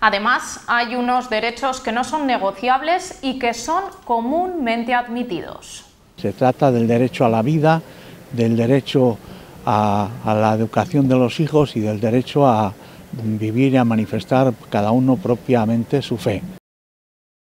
Además, hay unos derechos que no son negociables y que son comúnmente admitidos. Se trata del derecho a la vida, del derecho a, la educación de los hijos y del derecho a vivir y a manifestar cada uno propiamente su fe.